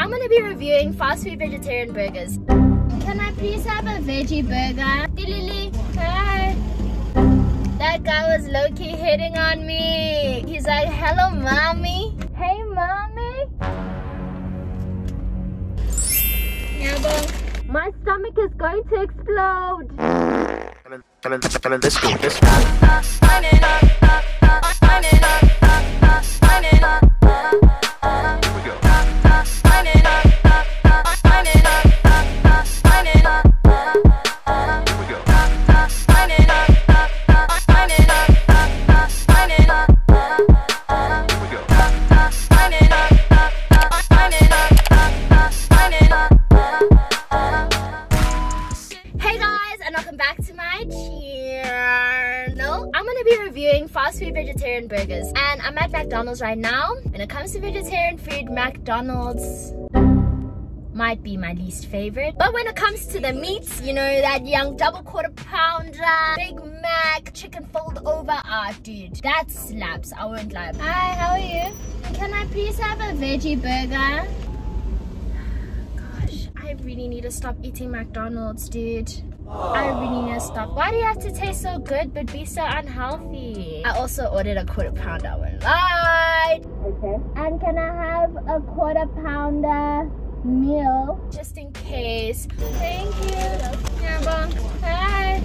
I'm gonna be reviewing fast food vegetarian burgers. Can I please have a veggie burger? Lily, hi. That guy was low-key hitting on me. He's like, hello, mommy. Hey, mommy. My stomach is going to explode. Right now. When it comes to vegetarian food, McDonald's might be my least favorite. But when it comes to the meats, you know, that young double quarter pounder, Big Mac, chicken fold over, ah, dude, that slaps. I won't lie. Hi, how are you? Can I please have a veggie burger? Gosh, I really need to stop eating McDonald's, dude. I really need to stop. Why do you have to taste so good but be so unhealthy? I also ordered a quarter pounder. I won't lie. Okay. And can I have a quarter pounder meal? Just in case. Thank you. Yeah. Hi.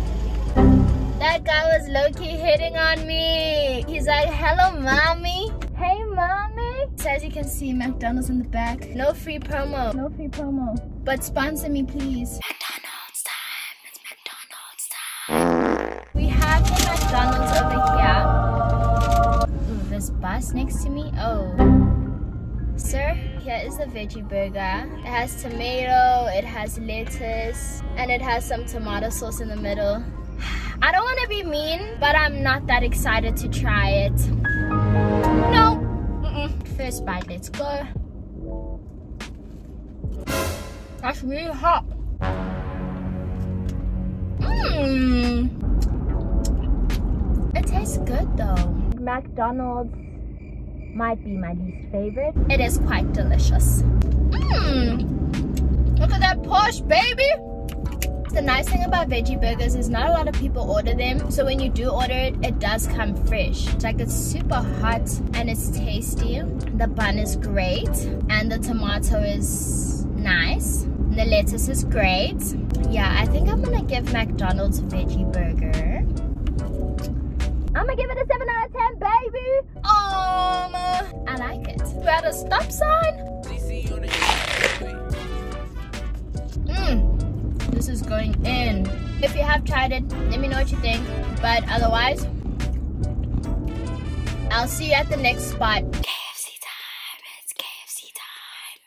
That guy was low-key hitting on me. He's like, hello, mommy. Hey, mommy. So as you can see, McDonald's in the back. No free promo. No free promo. But sponsor me, please. McDonald's time. It's McDonald's time. We have the McDonald's over here. Ooh, this bus next to me. Oh. Sir, here is the veggie burger. It has tomato, it has lettuce, and it has some tomato sauce in the middle. I don't want to be mean, but I'm not that excited to try it. No. Mm-mm. First bite, let's go. That's really hot. Mmm. It tastes good though. McDonald's might be my least favorite. It is quite delicious. Mmm. Look at that posh baby. The nice thing about veggie burgers is not a lot of people order them. So when you do order it, it does come fresh. It's like it's super hot and it's tasty. The bun is great and the tomato is nice. The lettuce is great. Yeah, I think I'm gonna give McDonald's veggie burger. I like it. We had a stop sign. Mmm, this is going in. If you have tried it, let me know what you think. But otherwise, I'll see you at the next spot. KFC time, it's KFC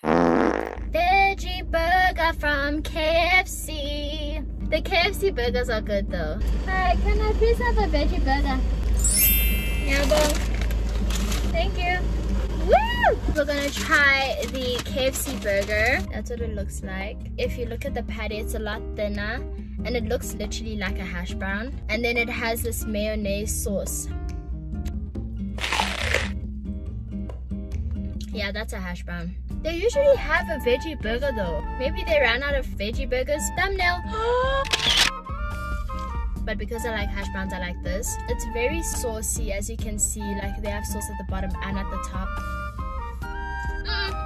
time. Veggie burger from KFC. The KFC burgers are good though. Alright, can I please have a veggie burger? Yeah, bong. Thank you. We're gonna try the KFC burger. That's what it looks like. If you look at the patty, it's a lot thinner and it looks literally like a hash brown. And then it has this mayonnaise sauce. Yeah, that's a hash brown. They usually have a veggie burger though. Maybe they ran out of veggie burgers. Thumbnail. but because I like hash browns, I like this. It's very saucy, as you can see. Like they have sauce at the bottom and at the top.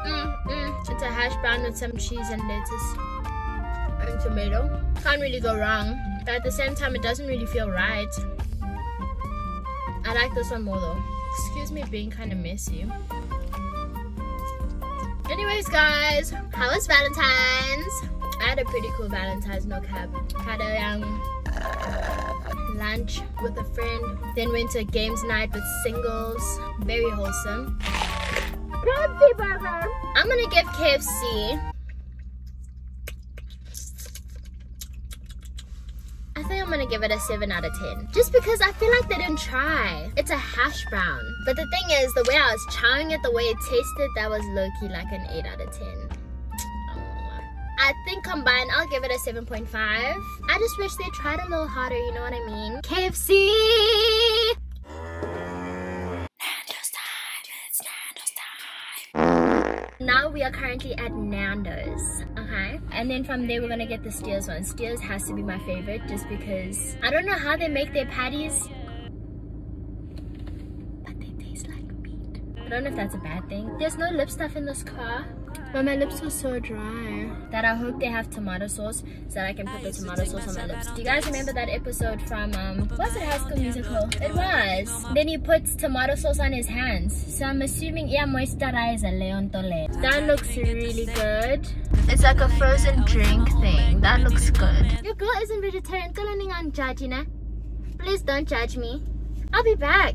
Mm, mm. It's a hash brown with some cheese and lettuce and tomato. Can't really go wrong. But at the same time, it doesn't really feel right. I like this one more though. Excuse me being kind of messy. Anyways, guys, how was Valentine's? I had a pretty cool Valentine's, no cap. Had a um, lunch with a friend, then went to games night with singles. Very wholesome. KFC burger. I'm gonna give KFC. I think I'm gonna give it a 7 out of 10. Just because I feel like they didn't try. It's a hash brown. But the thing is, the way I was chowing it, the way it tasted, that was low-key like an 8 out of 10. I think combined, I'll give it a 7.5. I just wish they tried a little harder, you know what I mean? KFC! We are currently at Nando's. Okay. And then from there, we're gonna get the Steers one. Steers has to be my favorite just because I don't know how they make their patties. But they taste like meat. I don't know if that's a bad thing. There's no lip stuff in this car. But my lips were so dry that I hope they have tomato sauce so that I can put the tomato sauce on my lips. Do you guys remember that episode from, um, was it High School Musical? It was. Then he puts tomato sauce on his hands. So I'm assuming, yeah, moisturizer, Leon Tole. That looks really good. It's like a frozen drink thing. That looks good. Your girl isn't vegetarian. Kalaning on judge, you Please don't judge me. I'll be back.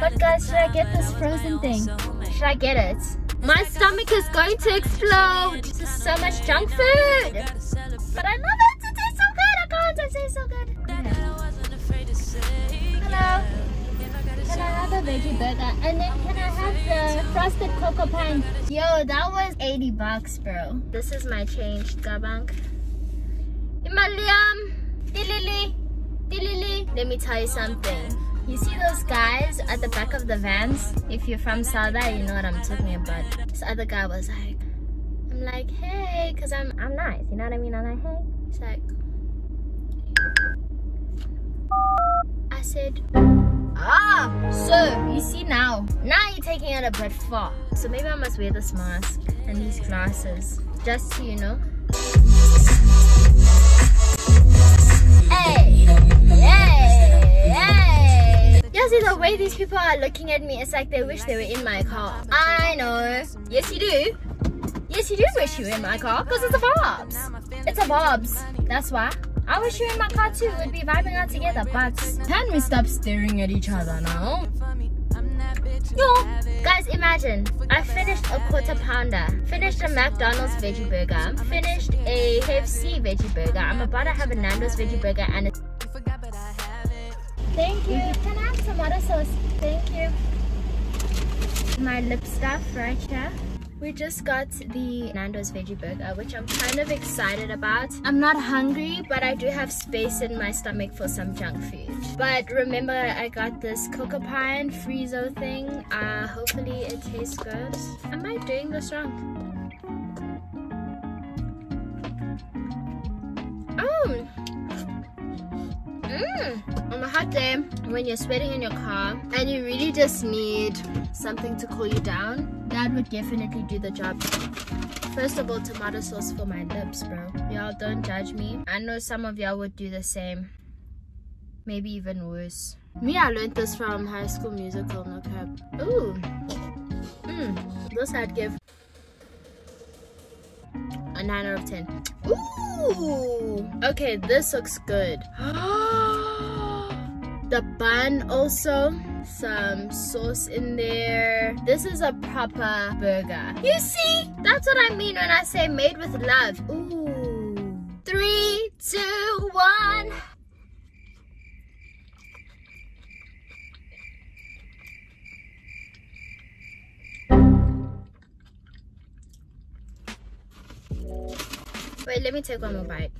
but guys, should I get this frozen thing? Should I get it? My stomach is going to explode. This is so much junk food. But I love it. It tastes so good. I can't. It tastes so good. Hello. Can I have a veggie burger? And then can I have the frosted cocoa pine? Yo, that was 80 bucks, bro. This is my change, Gabang. Imaliam. Dilili. Dilili. Let me tell you something. You see those guys at the back of the vans? If you're from Southern, you know what I'm talking about. This other guy was like, I'm like, hey, cause I'm I'm nice, you know what I mean? I'm like, hey. He's like, I said, ah, so you see now, now you're taking it a bit far. So maybe I must wear this mask and these glasses, just so you know. Hey, hey, hey. Yeah, see the way these people are looking at me, it's like they wish they were in my car. I know. Yes, you do. Yes, you do wish you were in my car, because it's a Bob's. It's a Bob's. That's why. I wish you were in my car too. We'd be vibing out together, but can we stop staring at each other now? Yo, guys, imagine I finished a quarter pounder, finished a McDonald's veggie burger, finished a KFC veggie burger. I'm about to have a Nando's veggie burger and a Thank you. Tomato sauce? Thank you. My lip stuff right here. We just got the Nando's veggie burger, which I'm kind of excited about. I'm not hungry, but I do have space in my stomach for some junk food. But remember, I got this Cocoa Pine Friezo thing. Uh, hopefully it tastes good. Am I doing this wrong? Mmm! On a hot day, when you're sweating in your car and you really just need something to cool you down, that would definitely do the job. First of all, tomato sauce for my lips, bro. Y'all don't judge me. I know some of y'all would do the same. Maybe even worse. Me, I learned this from High School Musical, no cap. Ooh. Mmm. This I'd give a 9 out of 10. Ooh. Okay, this looks good. the bun also some sauce in there this is a proper burger you see that's what i mean when i say made with love Ooh. three two one Wait, let me take one more bite.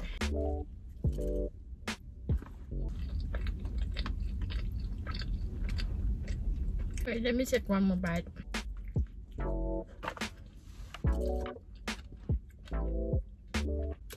Wait, let me take one more bite.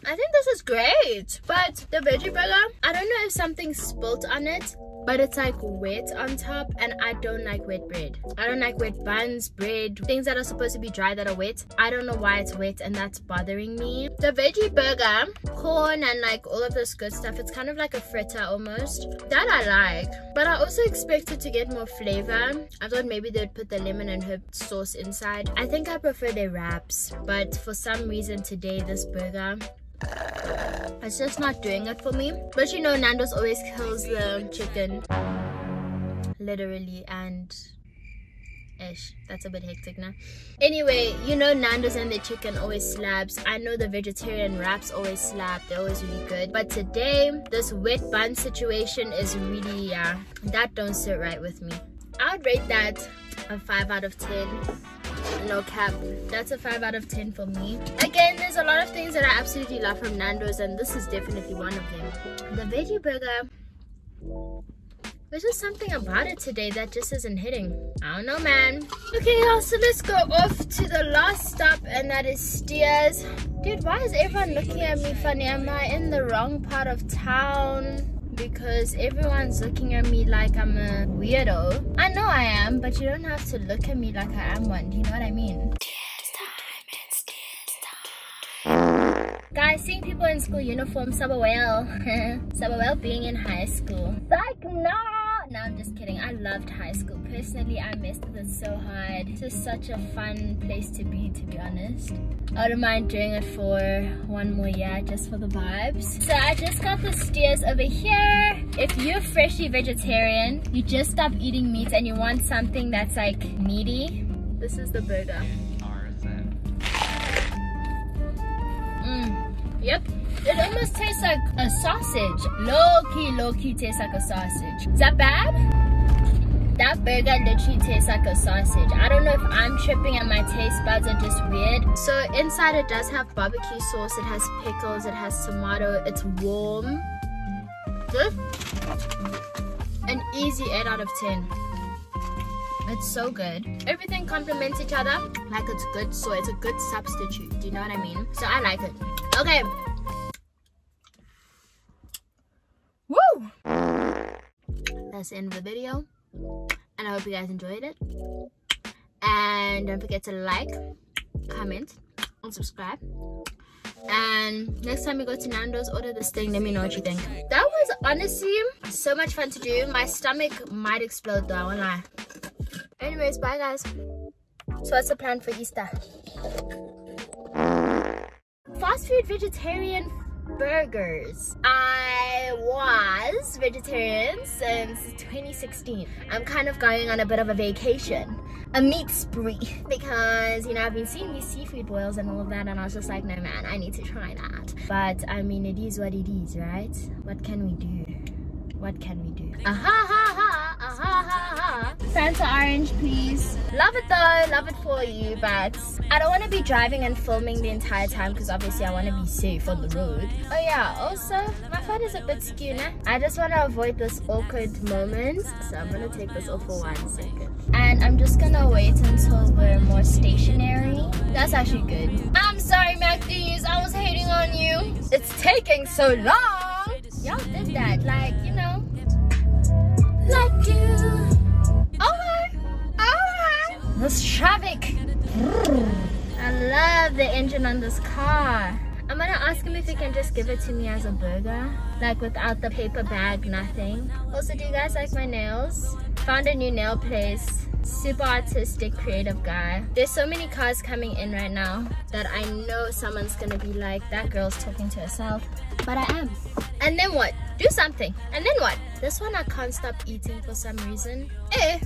I think this is great. But the veggie burger, I don't know if something spilt on it, but it's like wet on top and I don't like wet bread. I don't like wet buns, bread, things that are supposed to be dry that are wet. I don't know why it's wet and that's bothering me. The veggie burger, corn and like all of this good stuff, it's kind of like a fritter almost. That I like. But I also expected to get more flavor. I thought maybe they'd put the lemon and herb sauce inside. I think I prefer their wraps, but for some reason today this burger it's just not doing it for me. But you know, Nando's always kills the chicken. Literally and ish. That's a bit hectic now. Anyway, you know Nando's and the chicken always slaps. I know the vegetarian wraps always slap. They're always really good. But today, this wet bun situation is really, yeah, that don't sit right with me. I would rate that a 5 out of 10 no cap that's a 5 out of 10 for me again there's a lot of things that i absolutely love from nando's and this is definitely one of them the veggie burger There's just something about it today that just isn't hitting. I don't know, man. Okay, y'all, so let's go off to the last stop, and that is Steers. Dude, why is everyone looking at me funny? Am I in the wrong part of town? Because everyone's looking at me like I'm a weirdo. I know I am, but you don't have to look at me like I am one. Do you know what I mean? Guys, seeing people in school uniform, Sabawell. Sabawell being in high school. Like, no! No, I'm just kidding. I loved high school. Personally, I missed it so hard. It's just such a fun place to be, to be honest. I wouldn't mind doing it for one more year, just for the vibes. So I just got the steers over here. If you're freshly vegetarian, you just stop eating meat and you want something that's like meaty, this is the burger. Mm. Yep. It almost tastes like a sausage. Low key, low key tastes like a sausage. Is that bad? That burger literally tastes like a sausage. I don't know if I'm tripping and my taste buds are just weird. So inside it does have barbecue sauce, it has pickles, it has tomato, it's warm. An easy 8 out of 10. It's so good. Everything complements each other like it's good, so it's a good substitute. Do you know what I mean? So I like it. Okay. That's the end of the video. And I hope you guys enjoyed it. And don't forget to like, comment, and subscribe. And next time you go to Nando's, order this thing. Let me know what you think. That was honestly so much fun to do. My stomach might explode though, I won't lie. Anyways, bye guys. So what's the plan for Easter? Fast food vegetarian burgers. I was vegetarian since 2016. I'm kind of going on a bit of a vacation. A meat spree. Because, you know, I've been seeing these seafood boils and all of that and I was just like, no man, I need to try that. But, I mean, it is what it is, right? What can we do? What can we do? Aha ha ha, aha Fanta orange, please. Love it though, love it for you, but I don't want to be driving and filming the entire time because obviously I want to be safe on the road. Oh yeah, also, my phone is a bit skewed. I just want to avoid this awkward moment, so I'm going to take this off for one second. And I'm just going to wait until we're more stationary. That's actually good. I'm sorry, MacD's, I was hating on you. It's taking so long y'all did that like you know like you this traffic i love the engine on this car. I'm gonna ask him if he can just give it to me as a burger like without the paper bag nothing. Also do you guys like my nails? Found a new nail place. Super artistic creative guy. There's so many cars coming in right now that i know someone's gonna be like that girl's talking to herself but i am. And then what? Do something. And then what? This one i can't stop eating for some reason. Eh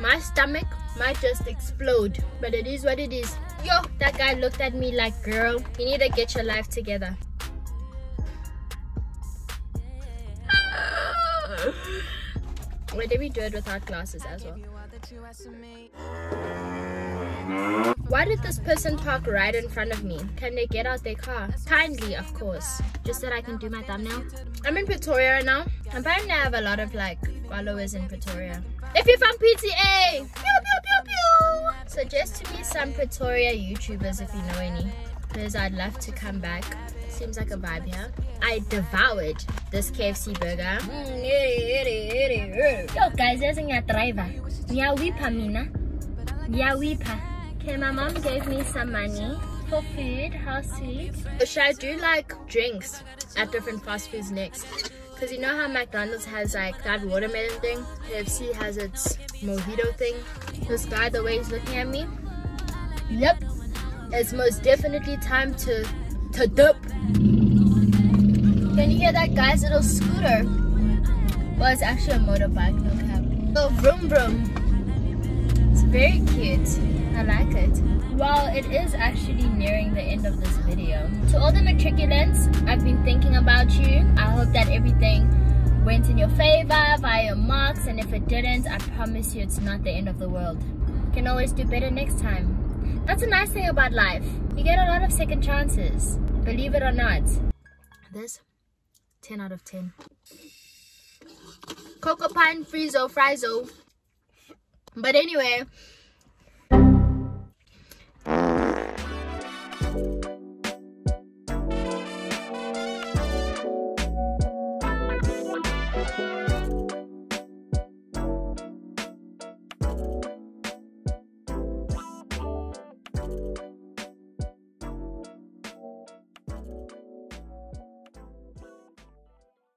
my stomach might just explode but it is what it is. Yo that guy looked at me like girl you need to get your life together. Wait, did we do it without glasses as well? Why did this person park right in front of me? Can they get out their car? Kindly, of course. Just that I can do my thumbnail. I'm in Pretoria right now. Apparently I have a lot of like followers in Pretoria. If you're from PTA! Pew, pew, pew, pew! Suggest to me some Pretoria YouTubers if you know any. Because I'd love to come back. Seems like a vibe here. I devoured this KFC burger. Mm, Yo guys, there's a driver. Nyawipa mina. Okay, my mom gave me some money for food. How sweet. Should I do like drinks at different fast foods next? Because you know how McDonald's has like that watermelon thing? KFC has its mojito thing. This guy, the way he's looking at me. Yep. It's most definitely time to, to dip. Can you hear that guy's little scooter? Well, it's actually a motorbike, no cap. Oh, vroom vroom. It's very cute. I like it. Well, it is actually nearing the end of this video. To all the matriculants, I've been thinking about you. I hope that everything went in your favor via your marks and if it didn't, I promise you it's not the end of the world. You can always do better next time. That's a nice thing about life. You get a lot of second chances. Believe it or not. This, 10 out of 10. Cocoa Pine Friezo Friezo. But anyway,